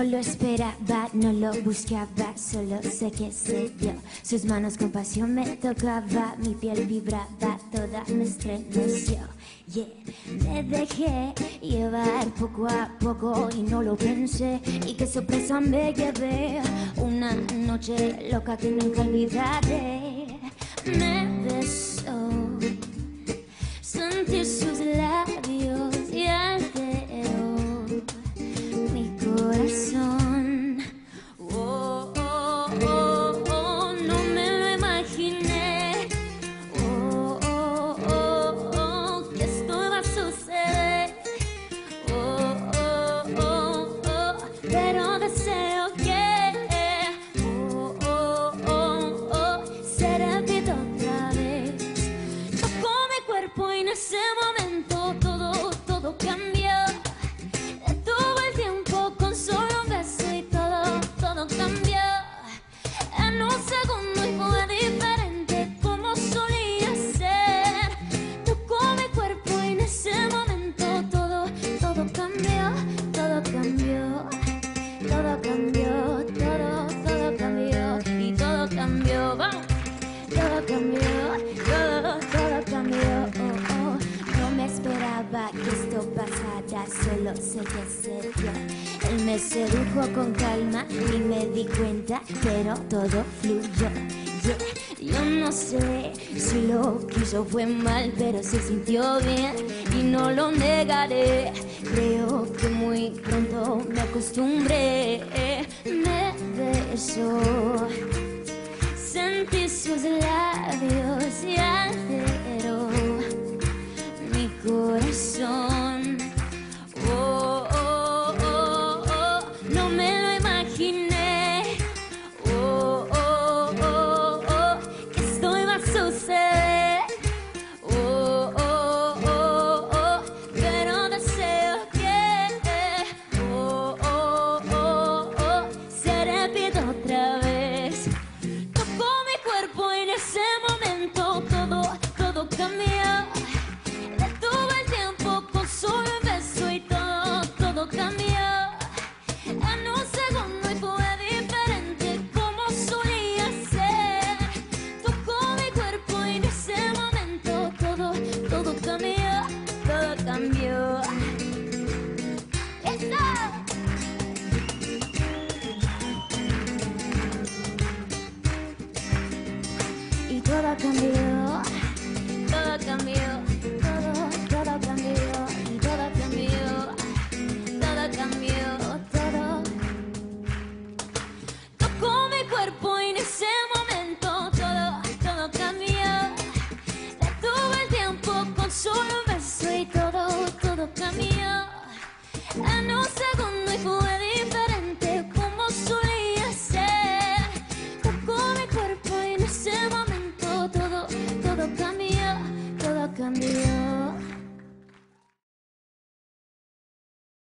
No lo esperaba, no lo buscaba, solo sé que se dio. Sus manos con pasión me tocaba, mi piel vibraba, toda me estremeció. Me dejé llevar poco a poco y no lo pensé. Y qué sorpresa me llevé, una noche loca que nunca olvidaré. Pasara, solo sé que se dio. Él me sedujo con calma y me di cuenta, pero todo fluyó. Yo no sé si lo que hizo fue mal, pero se sintió bien y no lo negaré. Creo que muy pronto me acostumbré. Me besó. Sentí sus labios y alteró mi corazón. Y todo cambió, todo cambió.